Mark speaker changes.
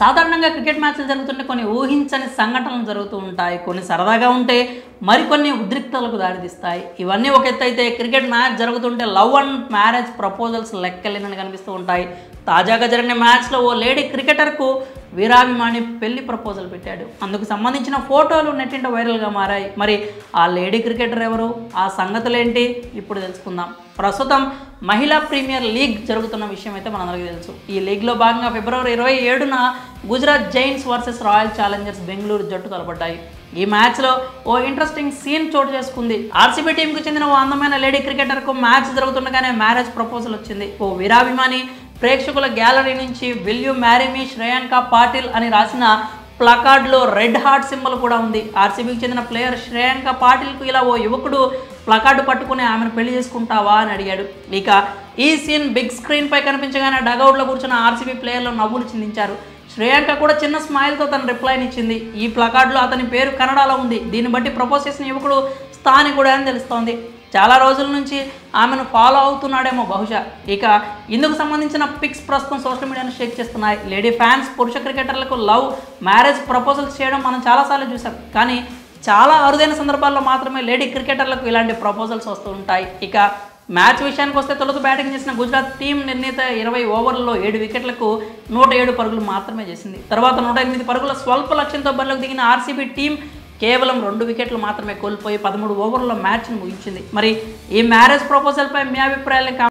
Speaker 1: సాధారణంగా క్రికెట్ మ్యాచ్లు జరుగుతుంటే కొన్ని ఊహించని సంఘటనలు జరుగుతూ ఉంటాయి. కొన్ని సరదాగా ఉంటే మరికొన్ని ఉద్రిక్తలకు దారితీస్తాయి. ఇవన్నీ ఒక ఎత్తు అయితే క్రికెట్ మ్యాచ్ జరుగుతుంటే లవ్ అండ్ మ్యారేజ్ ప్రపోజల్స్ లెక్కలేనని కనిపిస్తూ ఉంటాయి. తాజాగా జరిగిన మ్యాచ్లో ఓ లేడీ క్రికెటర్కు వీరాభిమాని పెళ్ళి ప్రపోజల్ పెట్టాడు. అందుకు సంబంధించిన ఫోటోలు నెట్టింట వైరల్గా మారాయి. మరి ఆ లేడీ క్రికెటర్ ఎవరు? ఆ సంగతులేంటి? ఇప్పుడు తెలుసుకుందాం. ప్రస్తుతం మహిళా ప్రీమియర్ లీగ్ జరుగుతున్న విషయం అయితే మనందరికీ తెలుసు. ఈ లీగ్లో భాగంగా ఫిబ్రవరి ఇరవై ఏడున Gujarat Giants versus Royal Challengers Bengaluru జట్టు తలపడ్డాయి. ఈ మ్యాచ్లో ఓ ఇంట్రెస్టింగ్ సీన్ చోటు చేసుకుంది. ఆర్సీబీ టీంకు చెందిన ఓ అందమైన లేడీ క్రికెటర్కు మ్యాచ్ జరుగుతుండగానే మ్యారేజ్ ప్రపోజల్ వచ్చింది. ఓ వీరాభిమాని ప్రేక్షకుల గ్యాలరీ నుంచి will you marry me Shreyanka Patil అని రాసిన ప్లకార్డ్లో రెడ్ హార్ట్ సింబల్ కూడా ఉంది. ఆర్సీబీకి చెందిన ప్లేయర్ శ్రేయాంక పాటిల్కు ఇలా ఓ యువకుడు ప్లకార్డు పట్టుకుని ఆమెను పెళ్ళి చేసుకుంటావా అని అడిగాడు. ఇక ఈ సీన్ బిగ్ స్క్రీన్ పై కనిపించగానే డగౌట్లో కూర్చున్న ఆర్సీబీ ప్లేయర్లు నవ్వులు చిందించారు. శ్రేయాంక కూడా చిన్న స్మైల్తో తన రిప్లైని ఇచ్చింది. ఈ ప్లకార్డులో అతని పేరు కన్నడలో ఉంది. దీన్ని బట్టి ప్రపోజ్ చేసిన యువకుడు స్థానికుడే అని తెలుస్తోంది. చాలా రోజుల నుంచి ఆమెను ఫాలో అవుతున్నాడేమో బహుశా. ఇక ఇందుకు సంబంధించిన పిక్స్ ప్రస్తుతం సోషల్ మీడియాను షేక్ చేస్తున్నాయి. లేడీ ఫ్యాన్స్ పురుష క్రికెటర్లకు లవ్ మ్యారేజ్ ప్రపోజల్స్ చేయడం మనం చాలాసార్లు చూసాం కానీ చాలా అరుదైన సందర్భాల్లో మాత్రమే లేడీ క్రికెటర్లకు ఇలాంటి ప్రపోజల్స్ వస్తూ ఉంటాయి. ఇక మ్యాచ్ విషయానికి వస్తే తొలుత బ్యాటింగ్ చేసిన గుజరాత్ టీం నిర్ణీత ఇరవై ఓవర్లలో ఏడు వికెట్లకు నూట ఏడు పరుగులు మాత్రమే చేసింది. తర్వాత నూట ఎనిమిది పరుగుల స్వల్ప లక్ష్యంతో బరిలోకి దిగిన ఆర్సీబీ టీం కేవలం రెండు వికెట్లు మాత్రమే కోల్పోయి పదమూడు ఓవర్ల మ్యాచ్ను ముగించింది. మరి ఈ మ్యారేజ్ ప్రపోజల్పై మీ అభిప్రాయాలను